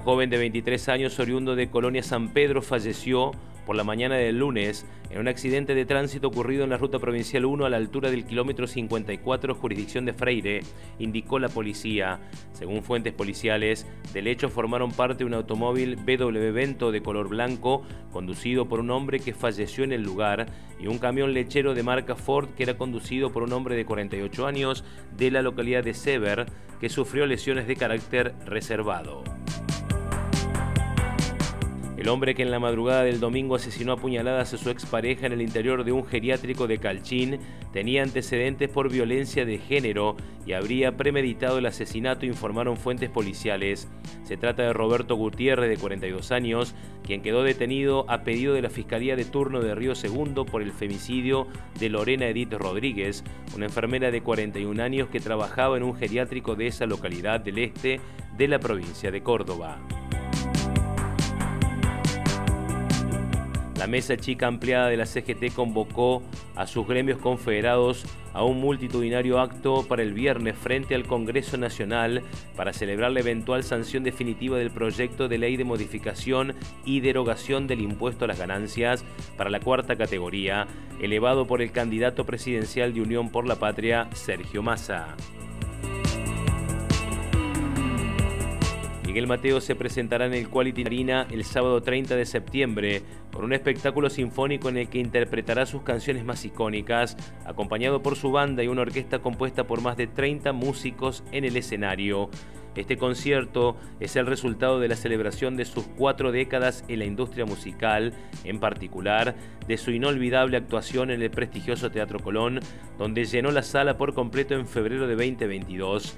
joven de 23 años oriundo de Colonia San Pedro falleció por la mañana del lunes en un accidente de tránsito ocurrido en la ruta provincial 1 a la altura del kilómetro 54, jurisdicción de Freire, indicó la policía. Según fuentes policiales, del hecho formaron parte un automóvil BW Vento de color blanco, conducido por un hombre que falleció en el lugar, y un camión lechero de marca Ford que era conducido por un hombre de 48 años de la localidad de Sever, que sufrió lesiones de carácter reservado. El hombre que en la madrugada del domingo asesinó a puñaladas a su expareja en el interior de un geriátrico de Calchín tenía antecedentes por violencia de género y habría premeditado el asesinato, informaron fuentes policiales. Se trata de Roberto Gutiérrez, de 42 años, quien quedó detenido a pedido de la Fiscalía de Turno de Río Segundo por el femicidio de Lorena Edith Rodríguez, una enfermera de 41 años que trabajaba en un geriátrico de esa localidad del este de la provincia de Córdoba. La mesa chica ampliada de la CGT convocó a sus gremios confederados a un multitudinario acto para el viernes frente al Congreso Nacional para celebrar la eventual sanción definitiva del proyecto de ley de modificación y derogación del impuesto a las ganancias para la cuarta categoría, elevado por el candidato presidencial de Unión por la Patria, Sergio Massa. Miguel Mateo se presentará en el Quality Marina el sábado 30 de septiembre con un espectáculo sinfónico en el que interpretará sus canciones más icónicas, acompañado por su banda y una orquesta compuesta por más de 30 músicos en el escenario. Este concierto es el resultado de la celebración de sus cuatro décadas en la industria musical, en particular de su inolvidable actuación en el prestigioso Teatro Colón, donde llenó la sala por completo en febrero de 2022.